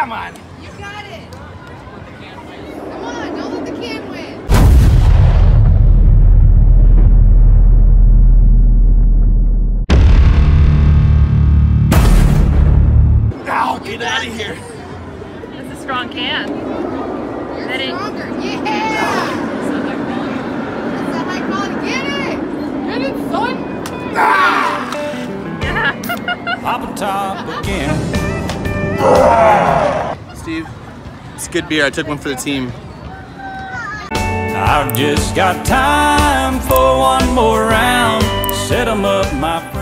Come on. You got it. Come on, don't let the can win. Oh, get out of here. That's a strong can. You're That ain't- stronger. Yeah. That's high quality. Get it. Get it, son. Yeah. Pop top again. Steve, it's good beer. I took one for the team. I've just got time for one more round. Set 'em up, my friend.